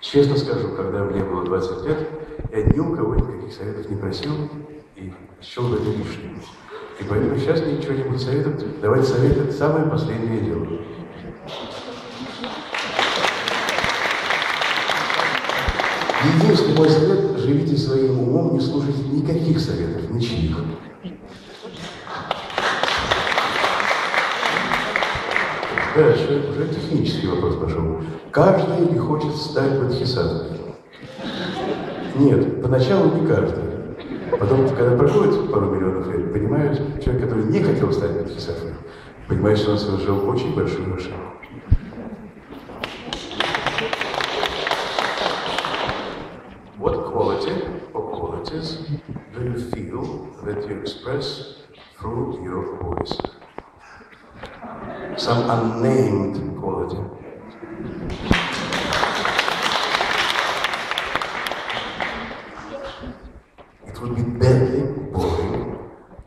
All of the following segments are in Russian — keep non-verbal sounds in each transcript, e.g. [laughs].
Честно скажу, когда мне было 20 лет, я ни у кого никаких советов не просил и счел бы это лишним. И поэтому сейчас мне ничего не будет советовать. Давать советы – это самое последнее дело. Единственный мой совет – живите своим умом, не слушайте никаких советов, ничьих. Дальше уже технический вопрос пошел. Каждый не хочет стать бодхисаттвой. Нет, поначалу не каждый. Потом, когда проходит пару миллионов лет, понимаешь, человек, который не хотел стать бодхисаттвой, понимает, что он совершил очень большую ошибку. What quality or qualities do you feel that you express through your voice? Some unnamed quality. It would be deadly boring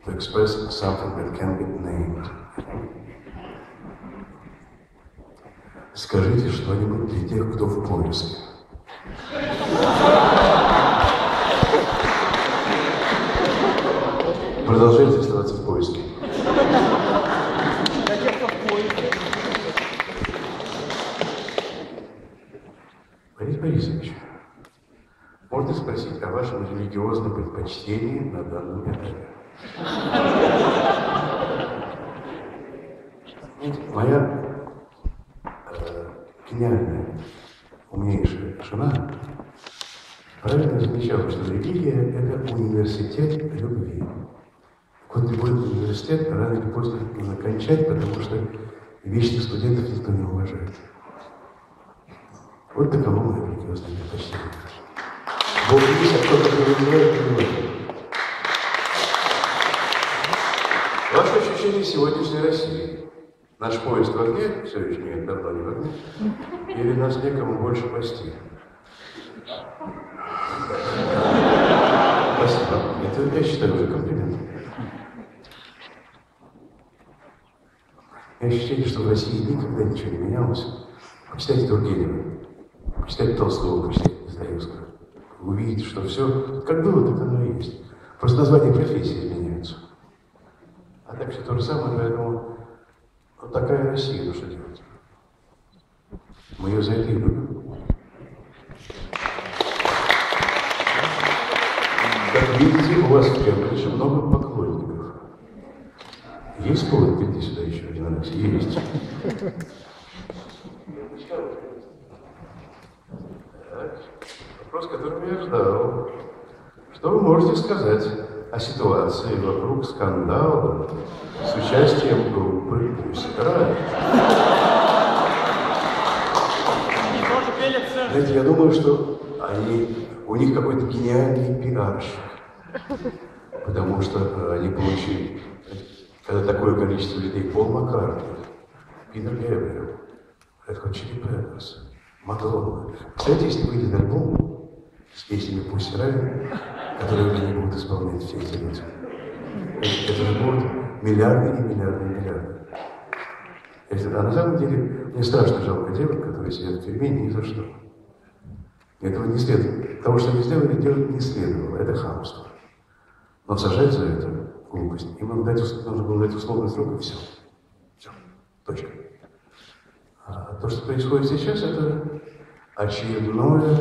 to express something that can be named. Скажите что-нибудь для тех, кто в поиске. Продолжайте оставаться в поиске. Борис Борисович, можно спросить о вашем религиозном моя э, гениальная, умнейшая жена правильно замечала, что религия – это университет любви. Вот любой университет рано или поздно нужно кончать, потому что вечных студентов никто не уважает. Вот таково мое религиозное предпочтение. Бог есть, а кто-то не вызывает, не вызывает. Ощущение сегодняшней России? Наш поезд в огне, все еще нет, давно не в огне, или нас некому больше спасти? Спасибо. Это, я считаю, уже комплимент. Я ощущение, что в России никогда ничего не менялось. Почитайте Тургенева, почитайте Толстого, почитайте Достоевского. Вы увидите, что все как было, так оно и есть. Просто названия профессии изменяются. Все то же самое, поэтому вот такая Россия, ну что делать? Мы ее за это любим. Как видите, у вас Кембридже много поклонников. Есть повод прийти сюда еще один раз? Есть. Вопрос, который я ждал. Что вы можете сказать о ситуации вокруг скандала с участием группы Пусть Знаете, я думаю, что они, у них какой-то гениальный пиарщик. Потому что они получили, когда такое количество людей, Пол Маккартни, Питер Гебриэл, Red Hot Chili Peppers, Мадонна. Кстати, если выйдет альбом с песнями Пусть Рай, которые не будут исполнять все эти люди, это же будут миллиарды и миллиарды и миллиарды. Если, а на самом деле, мне страшно жалко девок, которые сидят в тюрьме ни за что. Этого не следует. Того, что они сделали, делать не следовало. Это хамство. Но сажать за это глупость. Им дать, нужно было дать условный срок, и все. Все. Точка. А то, что происходит сейчас, это очередное,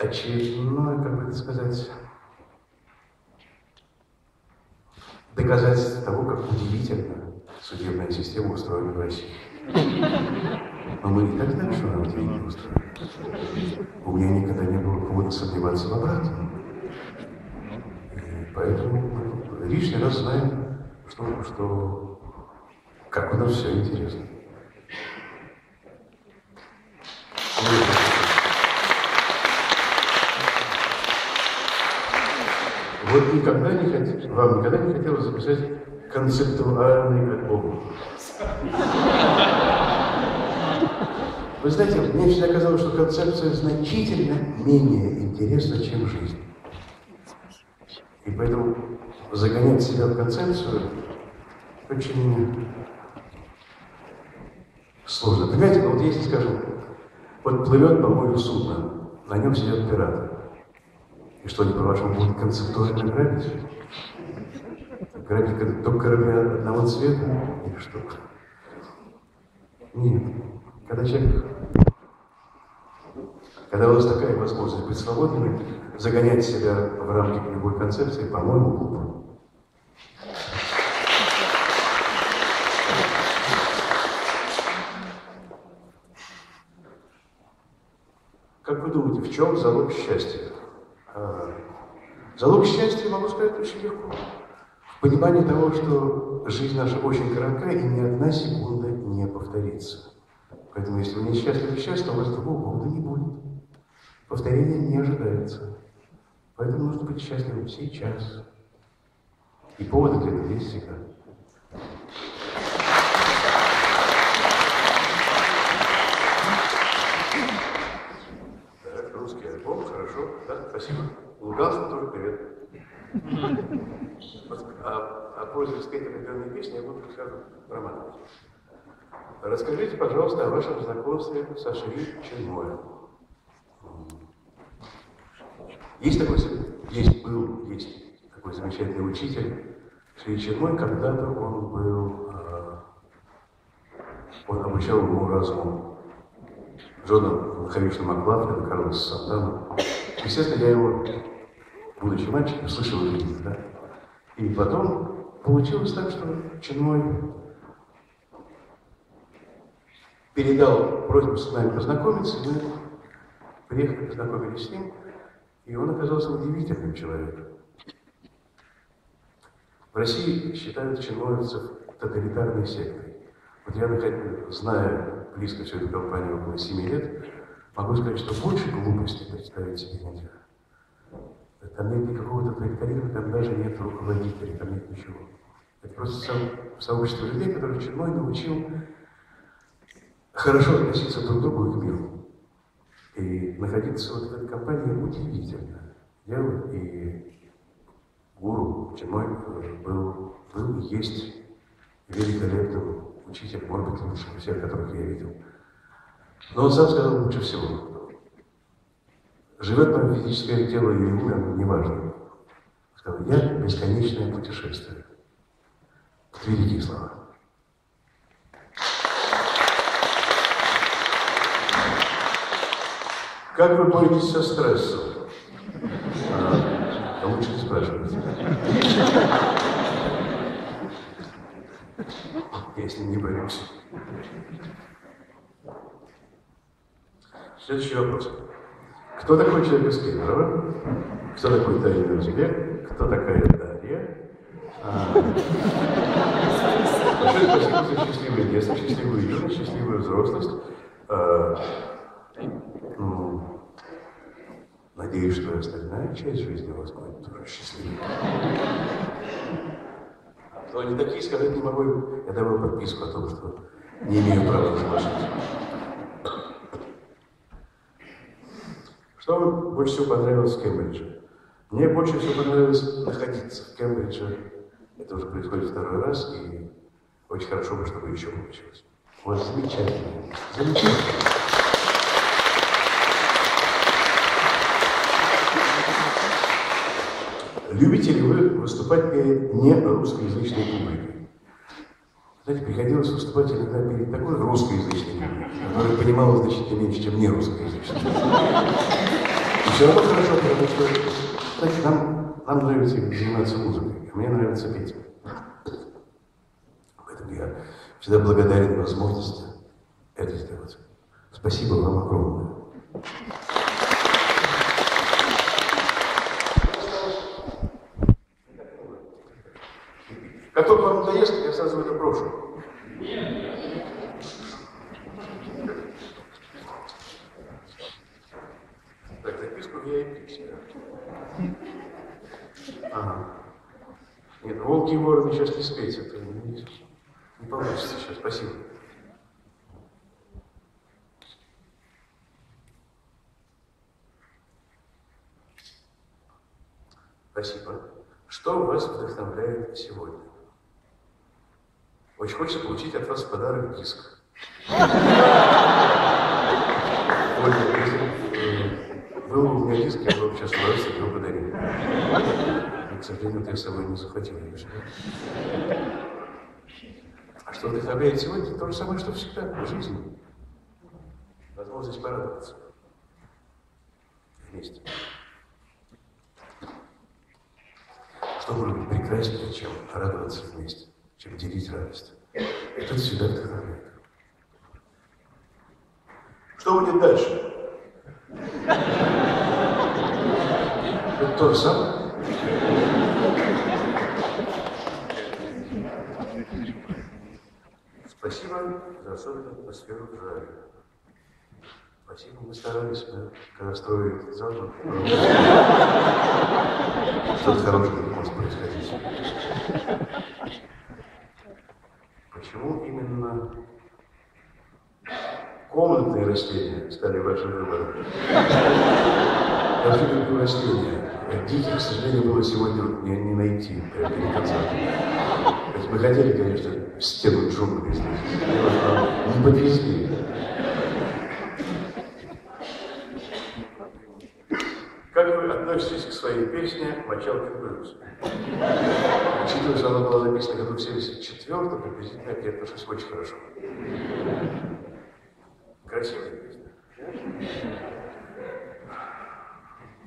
очередное, как бы это сказать, доказательство того, как удивительно судебная система устроена в России. Но мы и так знаем, что она удивительно устроена. У меня никогда не было повода сомневаться в обратном. И поэтому лишний раз знаем, что, что как у нас все интересно. Вот никогда не хотел, вам никогда не хотелось записать концептуальный альбом. Вы знаете, мне всегда казалось, что концепция значительно менее интересна, чем жизнь. И поэтому загонять себя в концепцию очень сложно. Понимаете, вот если, скажем, вот плывет по морю судно, на нем сидят пираты. И что они, по-вашему, будут концептуально грабить? Грабить только корабли одного цвета? Или что? Нет. Когда человек... Когда у нас такая возможность быть свободными, загонять себя в рамки любой концепции, по-моему, глупо. Как вы думаете, в чем залог счастья? А, залог счастья, могу сказать, очень легко. В понимании того, что жизнь наша очень коротка, и ни одна секунда не повторится. Поэтому, если вы не счастливы счастье, у вас другого повода не будет. Повторения не ожидается. Поэтому нужно быть счастливым сейчас. И поводы для этого есть всегда. Спасибо. Луганскому тоже привет. А, а пользуясь этой определенной песней, я буду рассказывать роман. Расскажите, пожалуйста, о вашем знакомстве со Шри Чинмоем. Есть такой, есть, был, есть такой замечательный учитель Шри Чинмой, когда-то он был, а, он обучал уму разуму Джона Махавишна Маклафлина, Карлоса Сантана. Естественно, я его, будучи мальчиком, слышал жизнь, да. И потом получилось так, что Чинмой передал просьбу с нами познакомиться, мы приехали, познакомились с ним, и он оказался удивительным человеком. В России считают чиновницев тоталитарной сектой. Вот я, зная близко всю эту компанию около семи лет, Могу сказать, что больше глупости представить себе нельзя. Там нет никакого тоталитаризма, там даже нет руководителей, там нет ничего. Это просто сообщество людей, которых Черной научил хорошо относиться друг к другу и к миру. И находиться вот в этой компании удивительно. Дело и гуру Черной был, был и есть великолепным учителем, может быть, лучшим всех, которых я видел. Но он сам сказал лучше всего. Живет нам физическое тело или умер, неважно. Сказал, я бесконечное путешествие. Великие слова. Как вы боретесь со стрессом? А, лучше не спрашивать. Если не боремся. Следующий вопрос. Кто такой человек из Кемерово? Кто такой Таина Узбек? Кто такая Дарья? А... Большое спасибо за счастливое детство, счастливую юность, счастливую взрослость. А... Ну, надеюсь, что остальная часть жизни у вас будет тоже счастливой. Но они такие сказать не могу. Я давал подписку о том, что не имею права разглашать. Что вам больше всего понравилось в Кембридже? Мне больше всего понравилось находиться в Кембридже. Это уже происходит второй раз, и очень хорошо бы, чтобы еще получилось. Вас замечательно. Замечательно. Любите ли вы выступать перед не русскоязычной публикой? Знаете, приходилось выступать иногда перед такой русскоязычной публикой, которая понимала значительно меньше, чем не русскоязычная. Все равно хорошо, потому что, знаете, нам, нам нравится заниматься музыкой, а мне нравится петь. Поэтому я всегда благодарен возможности это сделать. Спасибо вам огромное. Как только вам надоест, я сразу это брошу. Так, записку VIP. Ага. Нет, волки и вороны сейчас не спеть, это не, не получится сейчас. Спасибо. Спасибо. Что вас вдохновляет сегодня? Очень хочется получить от вас подарок диск. [laughs] Если был бы у меня диск, я бы вам сейчас удовольствие его подарил. Но, к сожалению, я с собой не захватил, я А что вдохновляет сегодня? То же самое, что всегда в жизни. Возможность порадоваться. Вместе. Что может быть прекраснее, чем радоваться вместе, чем делить радость? Это всегда вдохновляет. Что будет дальше? Это то же самое. Спасибо за особенную атмосферу в зале. Спасибо, мы старались, мы, когда строили зал, [laughs] что-то хорошее может происходить. Почему именно комнатные растения стали вашим выбором? Я люблю растения. Диких, к сожалению, было сегодня не, не найти перед мы хотели, конечно, стену джунглей но не подвезли. Как вы относитесь к своей песне «Мочалкин блюз»? Учитывая, что она была написана году в 74-м, приблизительно я отношусь очень хорошо. Красивая песня.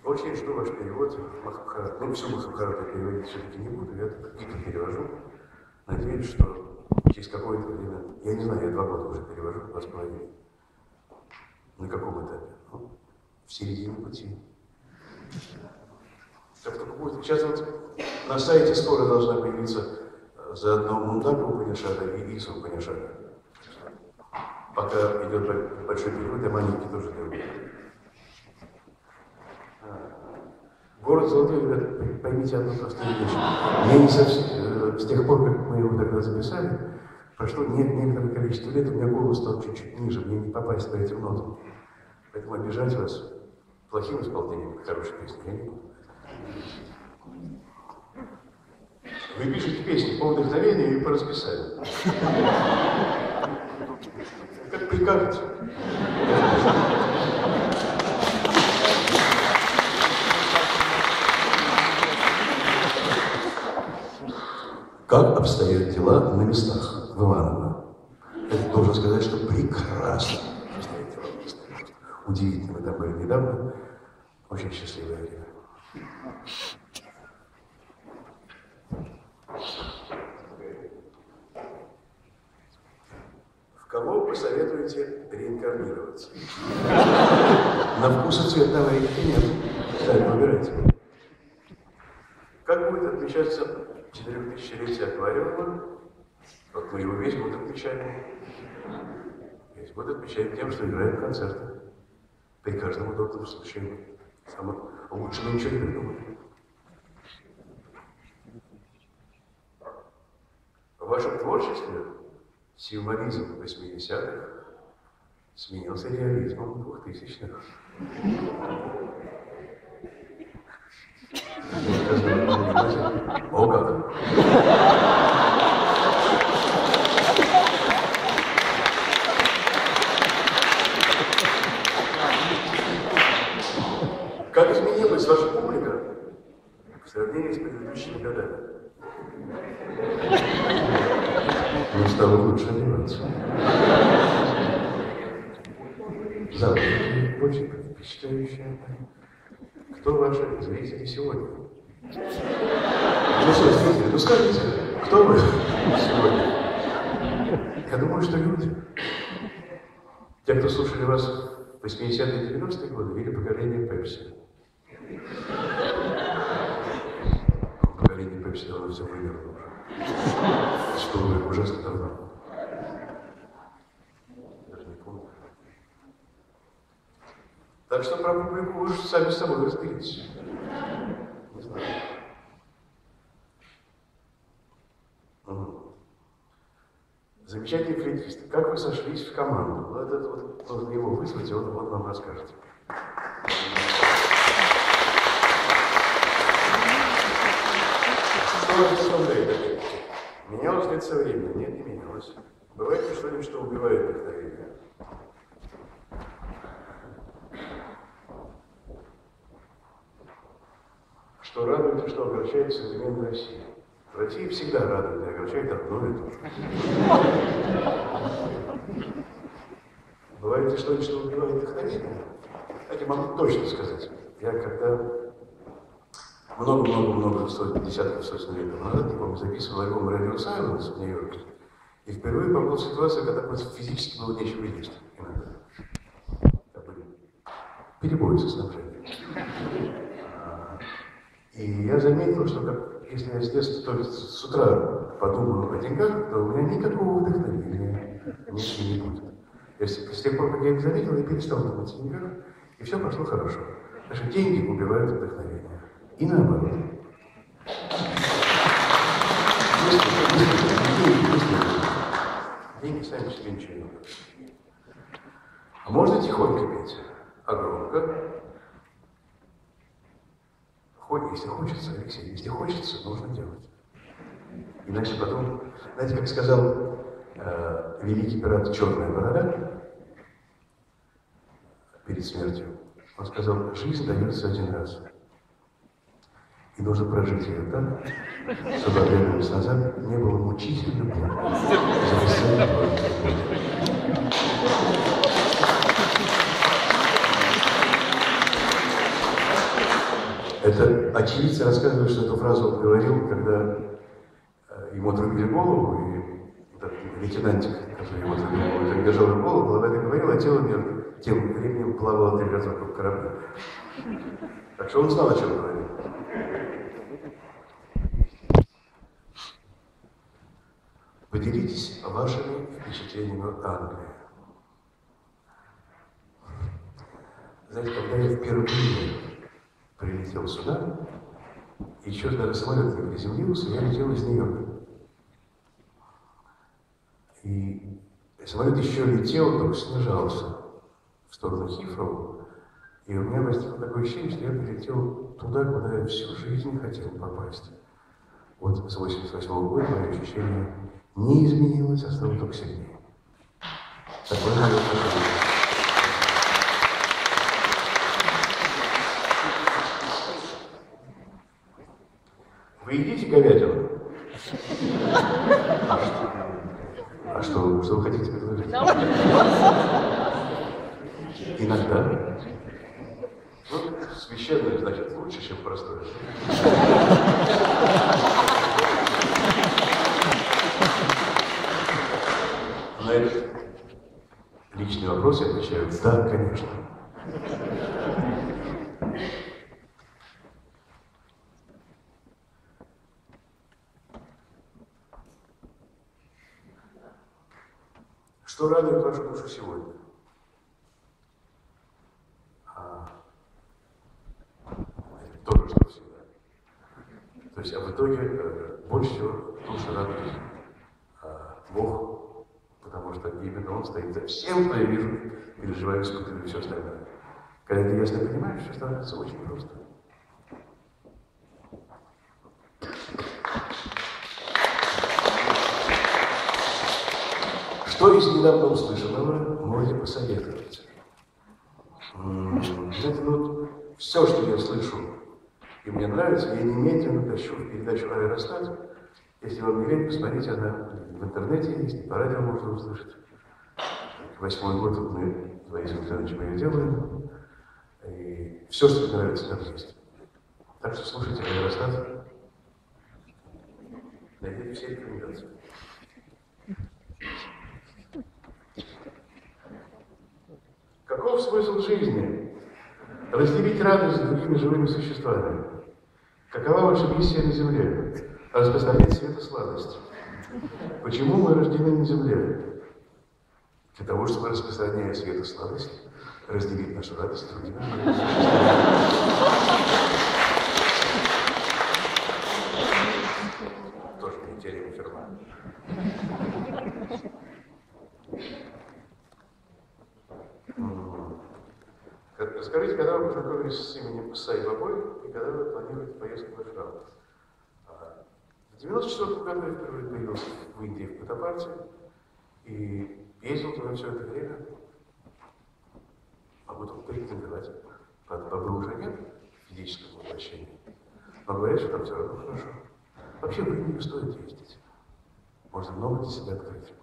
Очень жду ваш перевод Махабхарат. Ну, всю Махабхарату переводить все-таки не буду, я какие-то перевожу. Надеюсь, что через какое-то время, я не знаю, я два года уже перевожу, два с половиной. На каком этапе? Ну, в середине пути. Как только будет, сейчас вот на сайте скоро должна появиться э, заодно Мундака Упанишада и Иса Упанишада. Пока идет большой перевод, я маленький тоже делаю. Город Золотой, ребят, поймите одну простую вещь. Я не совсем, э, с тех пор, как мы его тогда записали, прошло не, некоторое количество лет, у меня голос стал чуть-чуть ниже, мне не попасть по этим нотам. Поэтому обижать вас плохим исполнением хорошей песни я не буду. Вы пишете песни по вдохновению и по расписанию. Как прикажете. Как обстоят дела на местах в Иваново? Я должен сказать, что прекрасно обстоят дела на местах. Удивительно, мы там были недавно. Очень счастливое время. В кого посоветуете реинкарнироваться? На вкус и цвет новинки нет. Сами выбирайте. Как будет отмечаться четырехтысячелетие аквариума? Вот мы его весь год отмечаем. Весь год отмечаем тем, что играем концерты. При каждом удобном случае. Самое лучше мы ничего не придумали. В вашем творчестве символизм 80-х сменился реализмом 2000-х. О как! Как изменилась ваша публика в сравнении с предыдущими годами? Не стало лучше одеваться. Завтраки очень впечатляющие. Кто ваши зрители сегодня? Ну что, зрители, ну скажите, кто вы сегодня? Я думаю, что люди. Те, кто слушали вас в 80-е 90-е годы, или поколение Пепси. Поколение Пепси давно все вымерло уже. Что вы ужасно давно. Даже не помню. Так что про публику вы же сами с собой разберитесь. Замечательный флейтист. Как вы сошлись в команду? Ну, это вот нужно его вызвать, он, он вам расскажет. Менялось ли со временем? Нет, не менялось. Бывает ли что-нибудь, что убивает вдохновение? Что радует и что огорчает России? В России всегда радует и огорчает одно и то же. Бывает ли что-нибудь, что убивает вдохновение? Я могу точно сказать. Я когда много-много-много десятков, сотен лет назад, не помню, записывал альбом Radio Silence в Нью-Йорке, и впервые попал в ситуацию, когда просто физически было нечего есть иногда. Перебои со снабжением. А, и я заметил, что как, если я с детства, то есть с утра подумаю о деньгах, то у меня никакого вдохновения не, не будет. Если, с тех пор, как я их заметил, я перестал думать о деньгах, и все пошло хорошо. Потому что деньги убивают вдохновение. И наоборот. Деньги сами себе ничего не. А можно тихонько петь, а громко. Хоть, если хочется, Алексей, если хочется, нужно делать. Иначе потом, знаете, как сказал э, великий пират Черная Борода перед смертью, он сказал, жизнь дается один раз. И нужно прожить ее так, чтобы оглядываясь назад, не было мучительно больно. Это очевидцы рассказывают, что эту фразу он говорил, когда э, ему отрубили голову, и этот лейтенантик, который ему отрубил голову, держал голову, голова это говорила, а тело тем временем плавало три раза вокруг корабля. Так что он знал, о чем говорил. Поделитесь вашими впечатлениями о Англии. Знаете, когда я впервые прилетел сюда, еще даже самолет не приземлился, я летел из Нью-Йорка. И самолет еще летел, только снижался в сторону Хифрова. И у меня возникло такое ощущение, что я прилетел туда, куда я всю жизнь хотел попасть. Вот с 88 -го года мое ощущение не изменилось, а стало только сильнее. Такое мое Вы едите говядину? А что? А что, что вы хотите предложить? Иногда. Ну, священное, значит, лучше, чем простое. На этот личный вопрос я отвечаю, да, конечно. Что радует вашу душу сегодня? А, тоже что всегда. То есть, а в итоге э, больше всего душа радует а, Бог, потому что именно Он стоит за всем, что я вижу, переживаю, испытываю и все остальное. Когда ты ясно понимаешь, все становится очень просто. Что из недавно услышанного можете посоветовать? Знаете, ну, все, что я слышу, и мне нравится, я немедленно тащу в передачу «Аэростат». Если вам не верить, посмотрите, она в интернете есть, по радио можно услышать. Восьмой год вот мы Борисом Александровичем ее делаем. И все, что мне нравится, там есть. Так что слушайте «Аэростат». Найдите все рекомендации. Каков смысл жизни? Разделить радость с другими живыми существами. Какова ваша миссия на Земле? Распространять свет и сладость. Почему мы рождены на Земле? Для того, чтобы, распространяя свет и сладость, разделить нашу радость с другими живыми существами. Тоже не теорема Ферма. Расскажите, когда вы познакомились с именем Сай Бабой и когда вы планируете поездку в Ишрам? В 94 году я впервые появился в Индии в Путапарте. И ездил туда все это время, а потом порекомендовать. Правда, бабы уже нет физического воплощения. Но говорят, что там все равно хорошо. Вообще в Индию стоит ездить. Можно много для себя открыть.